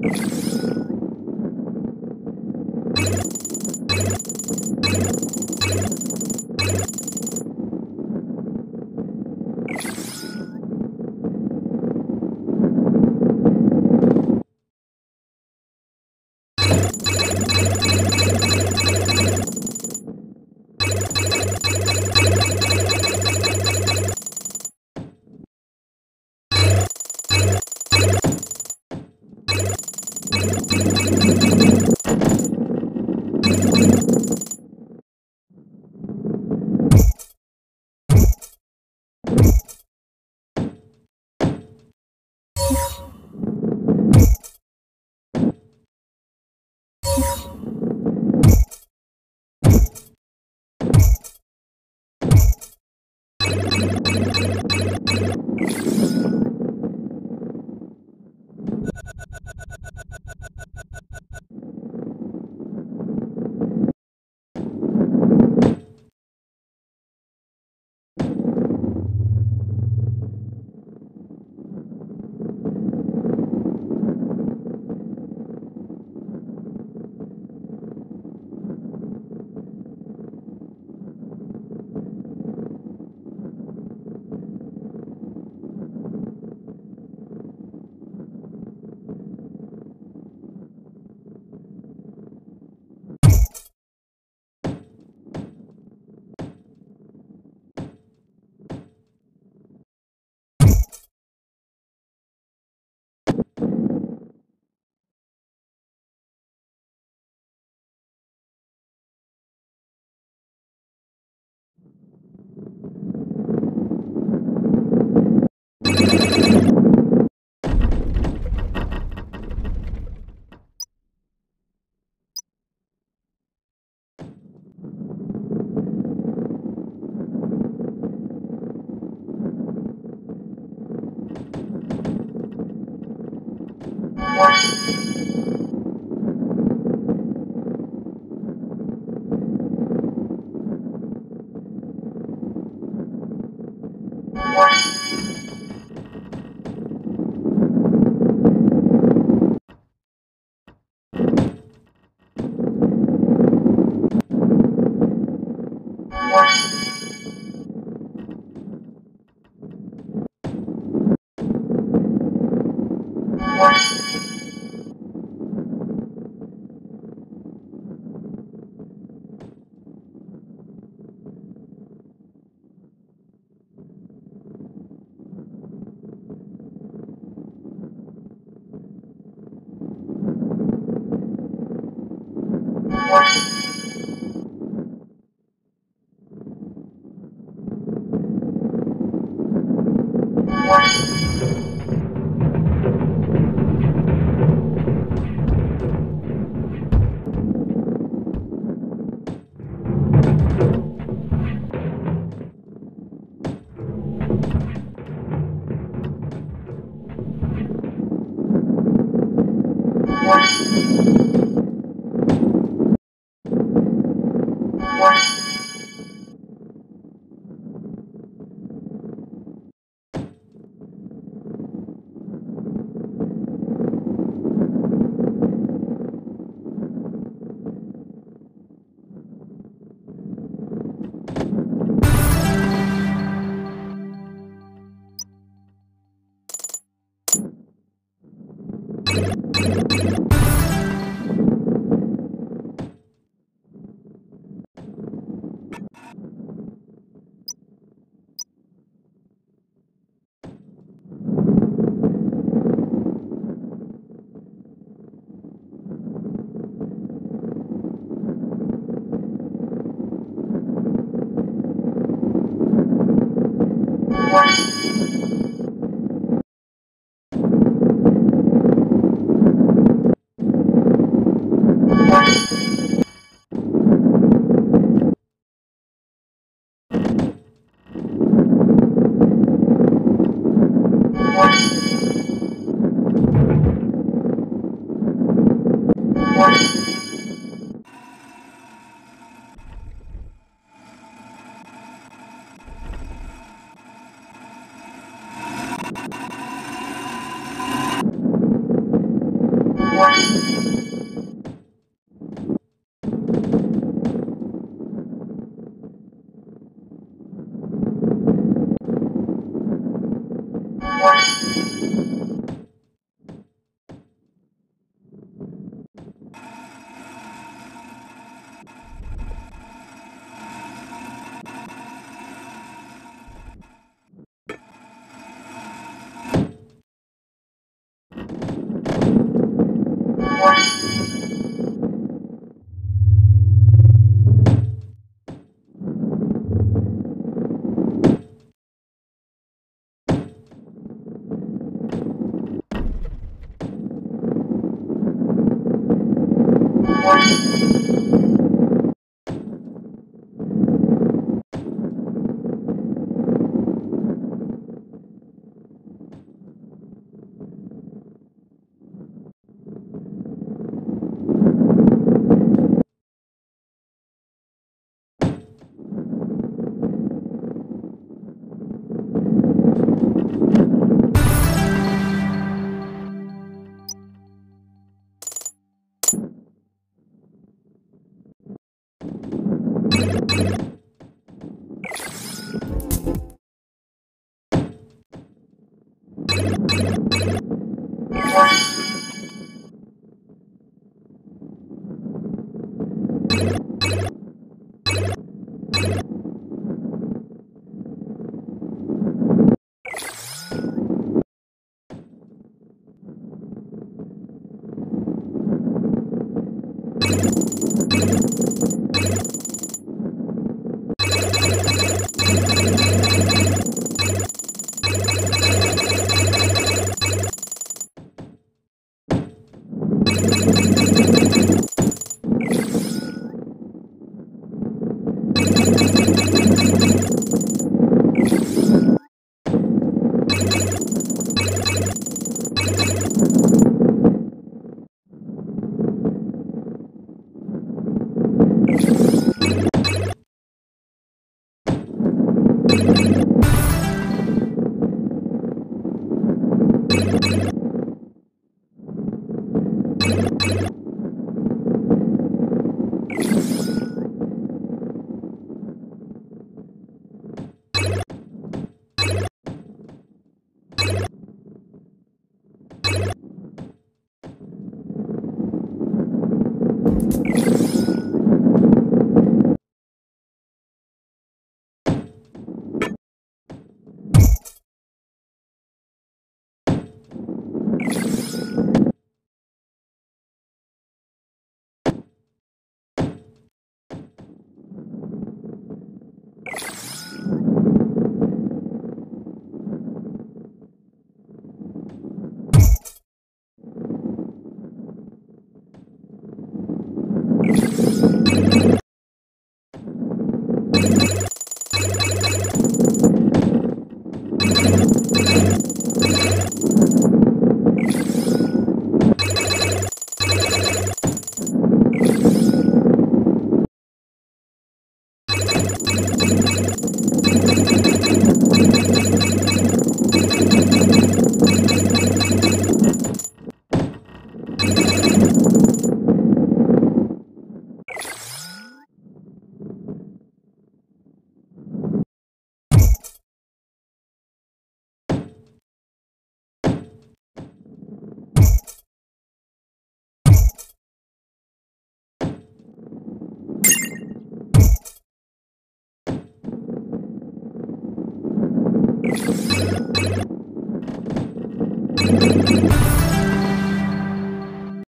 you